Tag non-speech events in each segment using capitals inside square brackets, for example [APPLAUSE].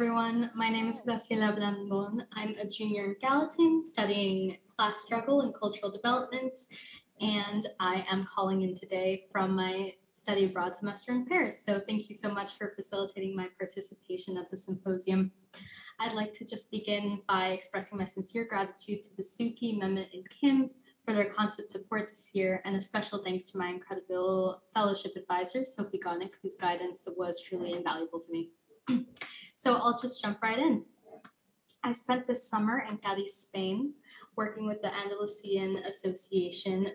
everyone. My name is Graciela Blandon. I'm a junior in Gallatin studying class struggle and cultural development, and I am calling in today from my study abroad semester in Paris. So thank you so much for facilitating my participation at the symposium. I'd like to just begin by expressing my sincere gratitude to the Suki, Mehmet, and Kim for their constant support this year, and a special thanks to my incredible fellowship advisor, Sophie Gonick, whose guidance was truly invaluable to me. So I'll just jump right in. I spent this summer in Cadiz, Spain, working with the Andalusian Association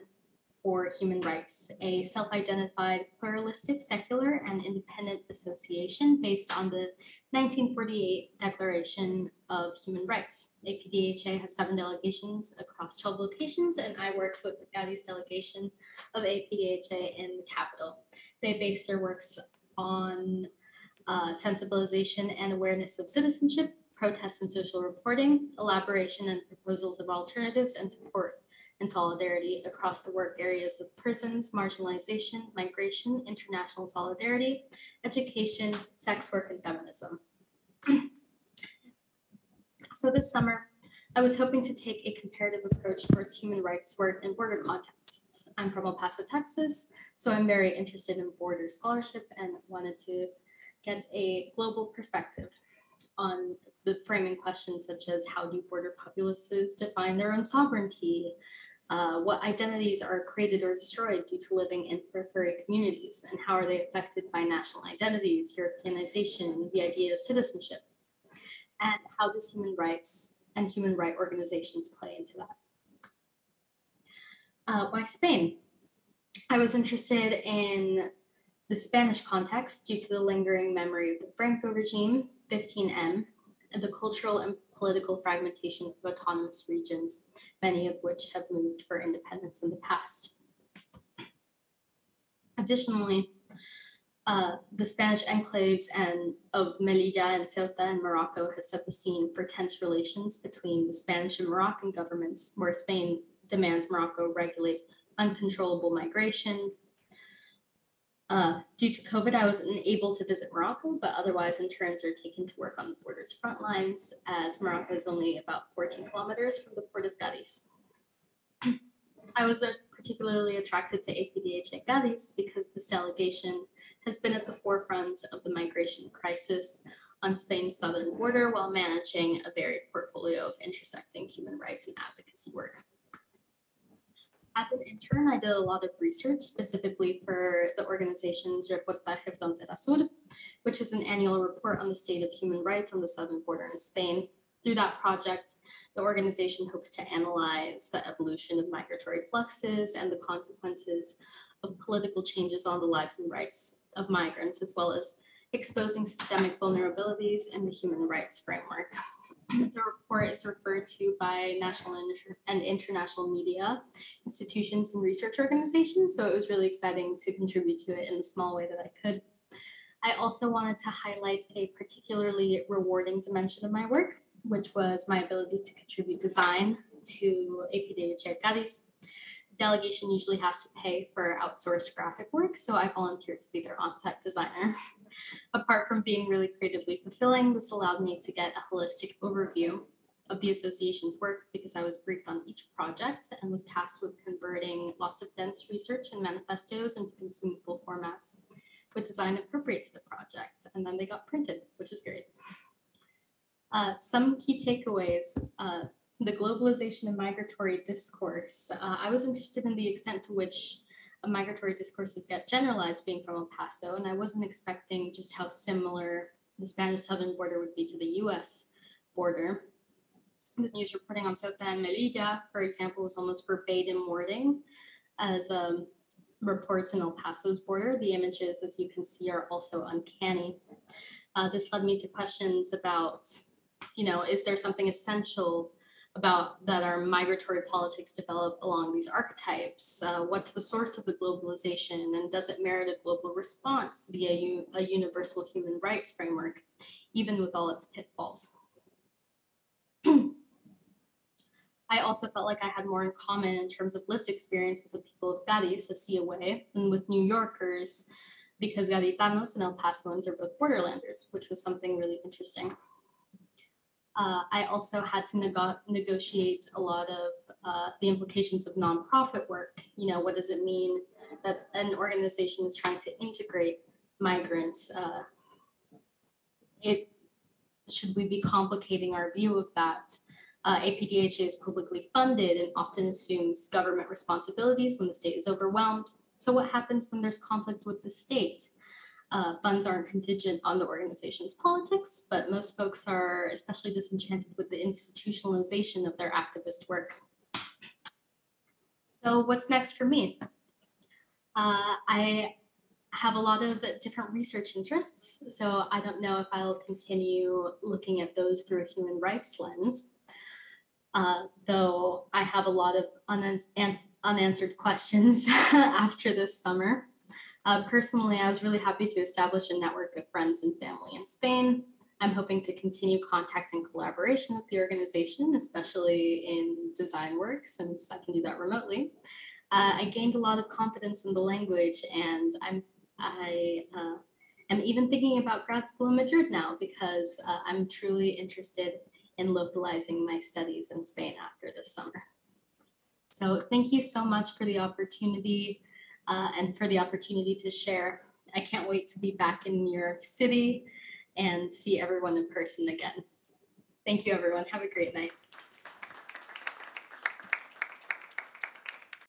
for Human Rights, a self identified pluralistic, secular, and independent association based on the 1948 Declaration of Human Rights. APDHA has seven delegations across 12 locations, and I worked with the Cadiz delegation of APDHA in the capital. They base their works on uh, sensibilization and awareness of citizenship, protest and social reporting, elaboration and proposals of alternatives, and support and solidarity across the work areas of prisons, marginalization, migration, international solidarity, education, sex work, and feminism. [CLEARS THROAT] so this summer, I was hoping to take a comparative approach towards human rights work in border contexts. I'm from El Paso, Texas, so I'm very interested in border scholarship and wanted to get a global perspective on the framing questions such as how do border populaces define their own sovereignty? Uh, what identities are created or destroyed due to living in periphery communities? And how are they affected by national identities, Europeanization, the idea of citizenship? And how does human rights and human right organizations play into that? Uh, why Spain? I was interested in the Spanish context due to the lingering memory of the Franco regime, 15M, and the cultural and political fragmentation of autonomous regions, many of which have moved for independence in the past. Additionally, uh, the Spanish enclaves and of Melilla and Ceuta in Morocco have set the scene for tense relations between the Spanish and Moroccan governments, where Spain demands Morocco regulate uncontrollable migration, uh, due to COVID, I wasn't able to visit Morocco, but otherwise interns are taken to work on the border's front lines as Morocco is only about 14 kilometers from the port of Cadiz. [CLEARS THROAT] I was uh, particularly attracted to APDHA Cadiz because this delegation has been at the forefront of the migration crisis on Spain's southern border while managing a varied portfolio of intersecting human rights and advocacy work. As an intern, I did a lot of research specifically for the organization's Reportaje Frontera Sur, which is an annual report on the state of human rights on the southern border in Spain. Through that project, the organization hopes to analyze the evolution of migratory fluxes and the consequences of political changes on the lives and rights of migrants, as well as exposing systemic vulnerabilities in the human rights framework. The report is referred to by national and international media, institutions, and research organizations. So it was really exciting to contribute to it in the small way that I could. I also wanted to highlight a particularly rewarding dimension of my work, which was my ability to contribute design to APDHA Cadiz delegation usually has to pay for outsourced graphic work, so I volunteered to be their on-site designer. [LAUGHS] Apart from being really creatively fulfilling, this allowed me to get a holistic overview of the association's work because I was briefed on each project and was tasked with converting lots of dense research and manifestos into consumable formats with design appropriate to the project. And then they got printed, which is great. Uh, some key takeaways. Uh, the globalization of migratory discourse, uh, I was interested in the extent to which migratory discourses get generalized being from El Paso, and I wasn't expecting just how similar the Spanish southern border would be to the US border. The news reporting on Ceuta and Melilla, for example, was almost verbatim wording as um, reports in El Paso's border. The images, as you can see, are also uncanny. Uh, this led me to questions about, you know, is there something essential about that our migratory politics develop along these archetypes. Uh, what's the source of the globalization and does it merit a global response via u- a universal human rights framework, even with all its pitfalls? [CLEARS THROAT] I also felt like I had more in common in terms of lived experience with the people of Cadiz, a sea away, than with New Yorkers, because Gaditanos and El Pasoans are both borderlanders, which was something really interesting. Uh, I also had to nego- negotiate a lot of uh, the implications of nonprofit work. You know, what does it mean that an organization is trying to integrate migrants? Uh, it should we be complicating our view of that? Uh, APDHA is publicly funded and often assumes government responsibilities when the state is overwhelmed. So, what happens when there's conflict with the state? Uh, funds aren't contingent on the organization's politics, but most folks are especially disenchanted with the institutionalization of their activist work. So, what's next for me? Uh, I have a lot of different research interests, so I don't know if I'll continue looking at those through a human rights lens. Uh, though I have a lot of unans- unanswered questions [LAUGHS] after this summer. Uh, personally, I was really happy to establish a network of friends and family in Spain. I'm hoping to continue contact and collaboration with the organization, especially in design work, since I can do that remotely. Uh, I gained a lot of confidence in the language, and I'm I uh, am even thinking about grad school in Madrid now because uh, I'm truly interested in localizing my studies in Spain after this summer. So thank you so much for the opportunity uh, and for the opportunity to share. I can't wait to be back in New York City and see everyone in person again. Thank you, everyone. Have a great night.